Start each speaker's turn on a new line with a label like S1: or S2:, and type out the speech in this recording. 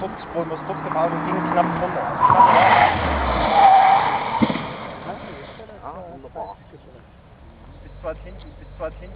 S1: Druckspur, muss Druck im Auto ging knapp runter.
S2: Ah, wunderbar.
S1: Bis dort hinten, bis dort hinten.